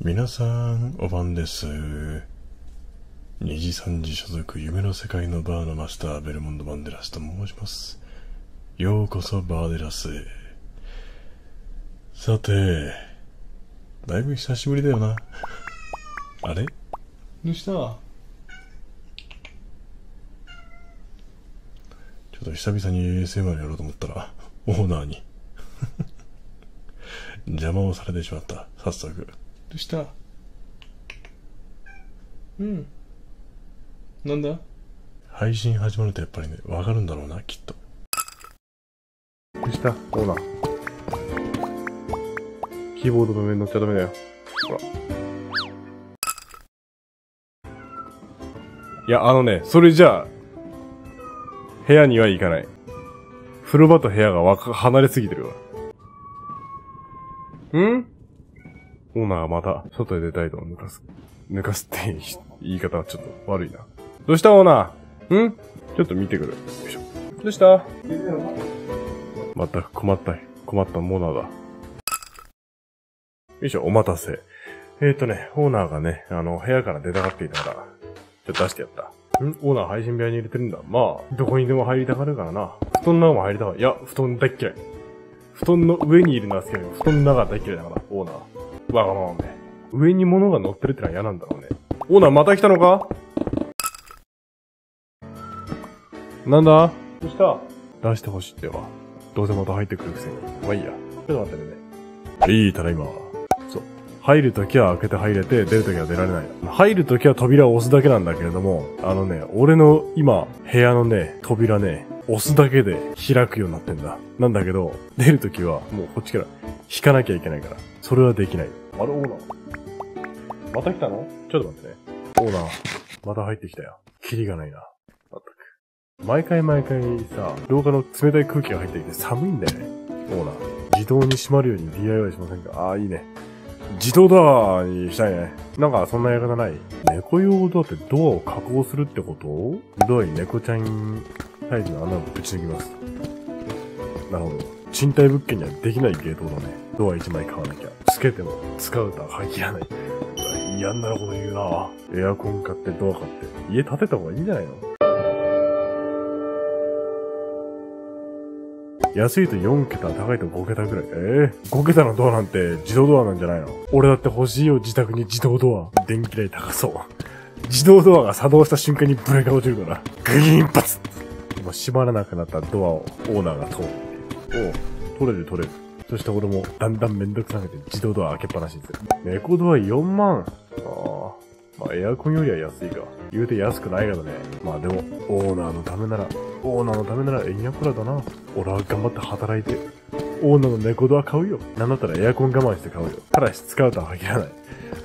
皆さん、お晩です。二次三次所属夢の世界のバーのマスター、ベルモンド・バンデラスと申します。ようこそバーデラスへ。さて、だいぶ久しぶりだよな。あれ？どうした？ちょっと久々に ASMR やろうと思ったら、オーナーに 邪魔をされてしまった。早速。どうしたうん。なんだ？配信始まるとやっぱりね、わかるんだろうな、きっと。どうしたオーナー。キーボードの上に乗っちゃダメだよ。ほら。いや、あのね、それじゃあ、部屋には行かない。風呂場と部屋がわか、離れすぎてるわ。ん？オーナーがまた、外へ出たいと抜かす。抜かすって言い方はちょっと悪いな。どうしたオーナー？ん？ちょっと見てくる。よいしょ。どうした？また困った、困ったモーナーだ。よいしょ、お待たせ。えーとね、オーナーがね、あの、部屋から出たがっていたから、ちょっと出してやった。ん？オーナー配信部屋に入れてるんだ。まあ、どこにでも入りたがるからな。布団の中も入りたがる。いや、布団大っ嫌い。布団の上にいるのは好きだけど、布団の中大っ嫌いだから、オーナー。わがままね。上に物が乗ってるってのは嫌なんだろうね。オーナーまた来たのか？なんだ？どうした？出してほしいってわ。どうせまた入ってくるくせに。まあいいや。ちょっと待ってね。いい、ただいま。そう。入るときは開けて入れて、出るときは出られない。入るときは扉を押すだけなんだけれども、あのね、俺の今、部屋のね、扉ね、押すだけで開くようになってんだ。なんだけど、出るときはもうこっちから引かなきゃいけないから。それはできない。あれ、オーナー。また来たの？ちょっと待ってね。オーナー、また入ってきたよ。キリがないな。まったく。毎回毎回さ、廊下の冷たい空気が入ってきて寒いんだよね。オーナー。自動に閉まるように DIY しませんか？ああ、いいね。自動ドアにしたいね。なんかそんなやり方ない？猫用ドアってドアを加工するってこと？ドアに猫ちゃんサイズの穴をぶち抜きます。なるほど。賃貸物件にはできないゲートだね。ドア1枚買わなきゃ。つけても使うとは限らない。うわ嫌んなこと言うなエアコン買ってドア買って。家建てた方がいいんじゃないの？安いと4桁、高いと5桁ぐらい。ええ5桁のドアなんて自動ドアなんじゃないの？俺だって欲しいよ、自宅に自動ドア。電気代高そう。自動ドアが作動した瞬間にブレーカー落ちるから、グギーンパツも閉まらなくなったドアをオーナーが通る。おう取れる取れる。そして俺もだんだんめんどくさくて自動ドア開けっぱなしにする。猫ドア4万。ああ。まあエアコンよりは安いが。言うて安くないけどね。まあでも、オーナーのためなら、オーナーのためなら円やこらだな。俺は頑張って働いて、オーナーの猫ドア買うよ。なんだったらエアコン我慢して買うよ。ただし使うとは限らない。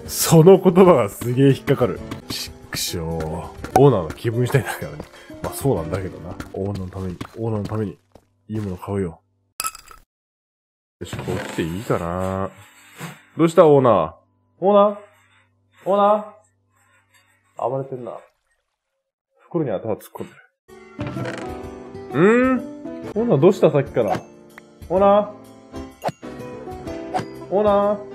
その言葉がすげえ引っかかる。ちっくしょう。オーナーの気分したいだからね。まあそうなんだけどな。オーナーのために、オーナーのために、いいもの買うよ。よし、こっちでいいかな。どうしたオーナー？オーナー？オーナー？暴れてんな。袋に頭突っ込んでる。うーん？オーナーどうしたさっきから？オーナー？オーナー？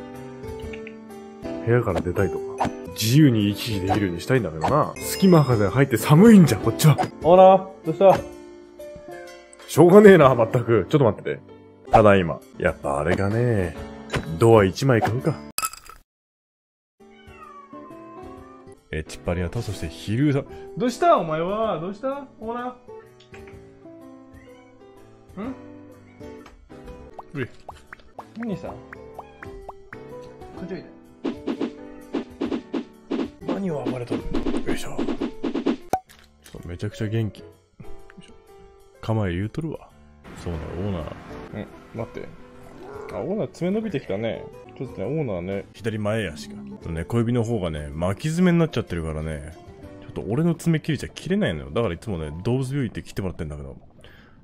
部屋から出たいとか。自由に行き来できるようにしたいんだけどな。隙間風が入って寒いんじゃ、こっちは。オーナーどうした？しょうがねえな、まったく。ちょっと待ってて。ただいま。やっぱあれがね、ドア1枚買うか。え、ちっぱりやと、そして昼さ、どうした？お前は？どうした？オーナーん？うい何さ？こっちおいで。何を暴れとるよいしょ。めちゃくちゃ元気。構え言うとるわ。そうね、オーナー。うん、待って。あ、オーナー爪伸びてきたね。ちょっとね、オーナーね。左前足が。とね、小指の方がね、巻き爪になっちゃってるからね、ちょっと俺の爪切れちゃ切れないのよ。だからいつもね、動物病院行って切ってもらってんだけど、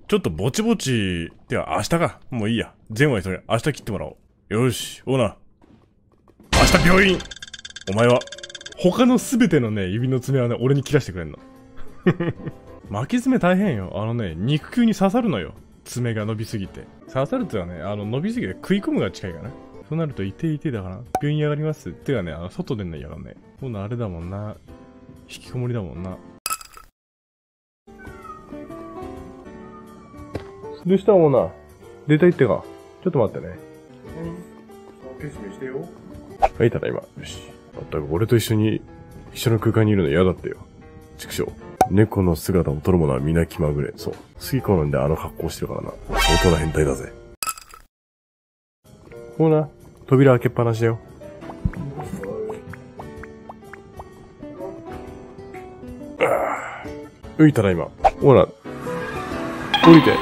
ちょっとぼちぼち、てか明日か。もういいや。前は急げ。明日切ってもらおう。よし、オーナー。明日病院お前は、他のすべてのね、指の爪はね、俺に切らしてくれんの。巻き爪大変よ。あのね、肉球に刺さるのよ。爪が伸びすぎて。刺さるってのはね、あの、伸びすぎて食い込むが近いかな。そうなると、いていてだから、病院上がります。てかね、あの、外出んないやがんね。今度あれだもんな。引きこもりだもんな。どうしたオーナー出たいってか。ちょっと待ってね。決心してよ。はい、ただいま。よし。まったく俺と一緒に、一緒の空間にいるの嫌だってよ。畜生。猫の姿を撮る者は皆気まぐれ。そう。好き好んであの格好してるからな。相当な変態だぜ。オーナー、扉開けっぱなしだよ。あーうい、ただいま。オーナー、降りて。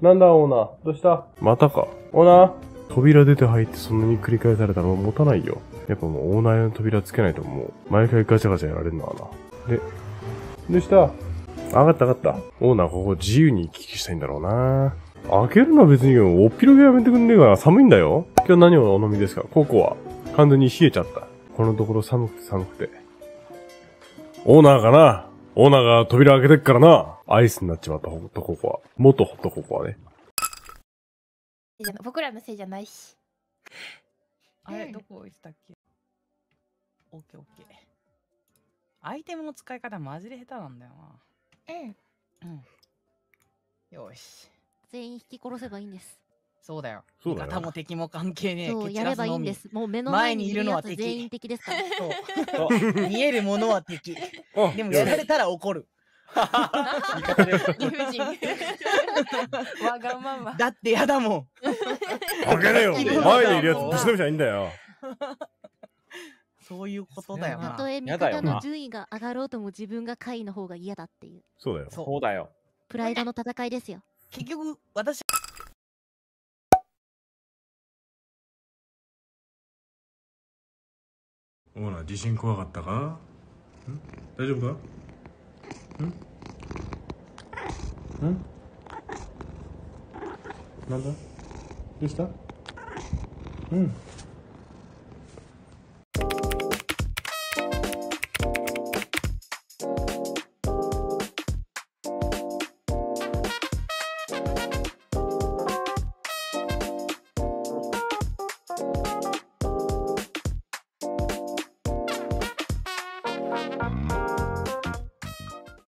なんだ、オーナー。どうした？またか。オーナー扉出て入ってそんなに繰り返されたら持たないよ。やっぱもうオーナー用の扉つけないともう、毎回ガチャガチャやられるのかな。で、どうしたわかったわかった。オーナーここ自由に行き来したいんだろうな。開けるのは別におっぴろげやめてくんねえから寒いんだよ。今日何をお飲みですか？ココは。完全に冷えちゃった。このところ寒くて寒くて。オーナーかな？オーナーが扉開けてっからな。アイスになっちまったホットココア。元ホットココアね。じゃない僕らのせいじゃないし。あれ、うんどこ置いてたっけ？オッケーオッケー。アイテムの使い方マジで下手なんだようん。な。うん。よし。全員引き殺せばいいんです。そうだよ。そうも敵も関係ねえ。そう、やればいいんです。もう目の前にいるやつ前にいるのは敵全員敵ですから。そう。見えるものは敵。でもやられたら怒る。味方です。理不尽。わがまま。だってやだもん。開けねえよ 前にいるやつぶちのめちゃいいんだよ。そういうことだよな。たとえ味やだよな方の順位が上がろうとも自分が下位の方が嫌だっていう。そうだよ。そうだよ。プライドの戦いですよ。結局、私、オーナー、地震怖かったか？ん？大丈夫か？ん？ん？なんだどうしたうん。